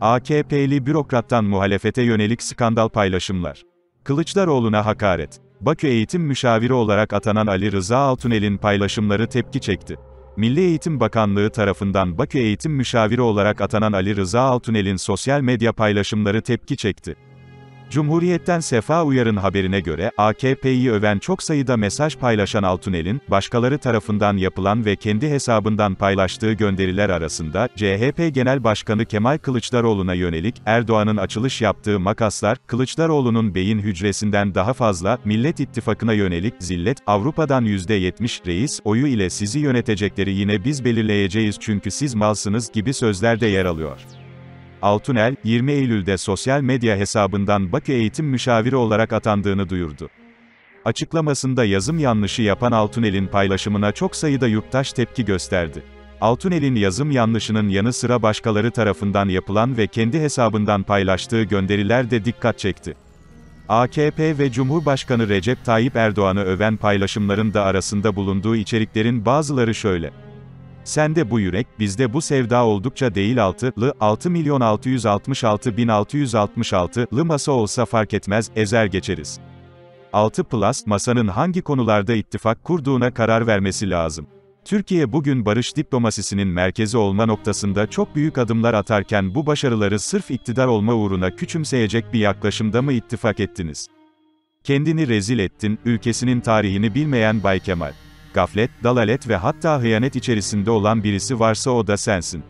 AKP'li bürokrattan muhalefete yönelik skandal paylaşımlar. Kılıçdaroğlu'na hakaret. Bakü Eğitim Müşaviri olarak atanan Ali Rıza Altunel'in paylaşımları tepki çekti. Milli Eğitim Bakanlığı tarafından Bakü Eğitim Müşaviri olarak atanan Ali Rıza Altunel'in sosyal medya paylaşımları tepki çekti. Cumhuriyet'ten Sefa Uyar'ın haberine göre, AKP'yi öven çok sayıda mesaj paylaşan Altunel'in, başkaları tarafından yapılan ve kendi hesabından paylaştığı gönderiler arasında, CHP Genel Başkanı Kemal Kılıçdaroğlu'na yönelik, Erdoğan'ın açılış yaptığı makaslar, Kılıçdaroğlu'nun beyin hücresinden daha fazla, Millet İttifakı'na yönelik, zillet, Avrupa'dan %70, reis, oyu ile sizi yönetecekleri yine biz belirleyeceğiz çünkü siz malsınız gibi sözler de yer alıyor. Altunel, 20 Eylül'de sosyal medya hesabından Bakü Eğitim Müşaviri olarak atandığını duyurdu. Açıklamasında yazım yanlışı yapan Altunel'in paylaşımına çok sayıda yurttaş tepki gösterdi. Altunel'in yazım yanlışının yanı sıra başkaları tarafından yapılan ve kendi hesabından paylaştığı gönderiler de dikkat çekti. AKP ve Cumhurbaşkanı Recep Tayyip Erdoğan'ı öven paylaşımların da arasında bulunduğu içeriklerin bazıları şöyle. Sende bu yürek, bizde bu sevda oldukça değil 6'lı, 6 milyon 666 bin 666'lı masa olsa fark etmez, ezer geçeriz. 6 Plus, masanın hangi konularda ittifak kurduğuna karar vermesi lazım. Türkiye bugün barış diplomasisinin merkezi olma noktasında çok büyük adımlar atarken bu başarıları sırf iktidar olma uğruna küçümseyecek bir yaklaşımda mı ittifak ettiniz? Kendini rezil ettin, ülkesinin tarihini bilmeyen Bay Kemal gaflet, dalalet ve hatta hıyanet içerisinde olan birisi varsa o da sensin.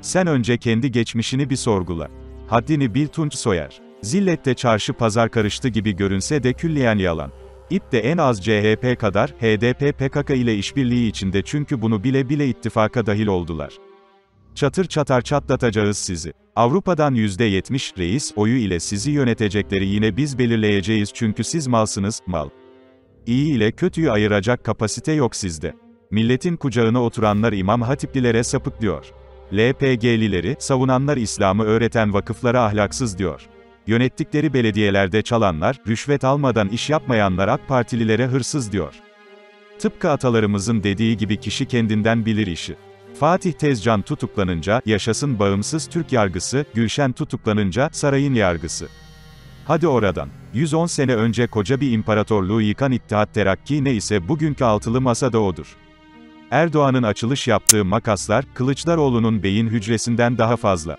Sen önce kendi geçmişini bir sorgula. Haddini bil Tunç Soyer. Zillette çarşı pazar karıştı gibi görünse de külliyen yalan. İP de en az CHP kadar, HDP PKK ile işbirliği içinde çünkü bunu bile bile ittifaka dahil oldular. Çatır çatar çatlatacağız sizi. Avrupa'dan %70 reis oyu ile sizi yönetecekleri yine biz belirleyeceğiz çünkü siz malsınız, mal. İyi ile kötüyü ayıracak kapasite yok sizde. Milletin kucağına oturanlar İmam Hatiplilere sapık diyor. LPG'lileri, savunanlar İslam'ı öğreten vakıflara ahlaksız diyor. Yönettikleri belediyelerde çalanlar, rüşvet almadan iş yapmayanlar AK Partililere hırsız diyor. Tıpkı atalarımızın dediği gibi kişi kendinden bilir işi. Fatih Tezcan tutuklanınca, yaşasın bağımsız Türk yargısı, Gülşen tutuklanınca, sarayın yargısı. Hadi oradan. 110 sene önce koca bir imparatorluğu yıkan İttihat Terakki ne ise bugünkü altılı masada odur. Erdoğan'ın açılış yaptığı makaslar, Kılıçdaroğlu'nun beyin hücresinden daha fazla.